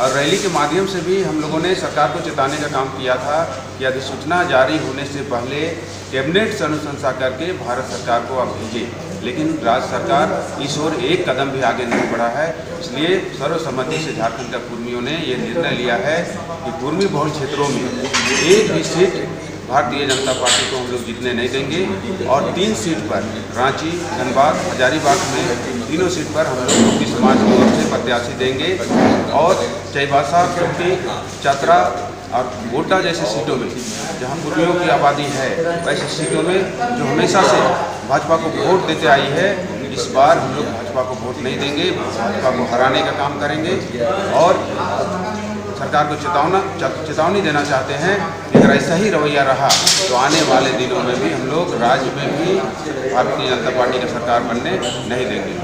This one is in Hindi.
और रैली के माध्यम से भी हम लोगों ने सरकार को चेताने का काम किया था कि अधिसूचना जारी होने से पहले कैबिनेट से अनुशंसा करके भारत सरकार को आप भेजे। लेकिन राज्य सरकार इस ओर एक कदम भी आगे नहीं बढ़ा है। इसलिए सर्वसम्मति से झारखंड का कुर्मियों ने ये निर्णय लिया है कि कुर्मी बहुल क्षेत्रों में एक भी सीट भारतीय जनता पार्टी को हम लोग जीतने नहीं देंगे। और तीन सीट पर रांची, धनबाद, हजारीबाग में तीनों सीट पर हम लोग समाज की ओर से प्रत्याशी देंगे। और चैबासा क्योंकि चतरा और गोड्डा जैसे सीटों में जहाँ कुर्मियों की आबादी है, वैसे सीटों में जो हमेशा से भाजपा को वोट देते आई है, इस बार हम लोग भाजपा को वोट नहीं देंगे, भाजपा को हराने का काम करेंगे। और सरकार को चेतावना चेतावनी देना चाहते हैं कि अगर ऐसा ही रवैया रहा तो आने वाले दिनों में भी हम लोग राज्य में भी भारतीय जनता पार्टी का सरकार बनने नहीं देंगे।